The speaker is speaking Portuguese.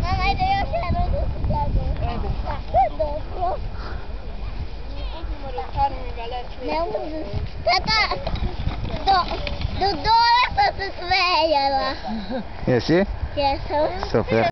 Ma ma io c'ero dopo. Não, tata, tá, tá. do, do dólar você svegliala. Jesi? Yes, Super.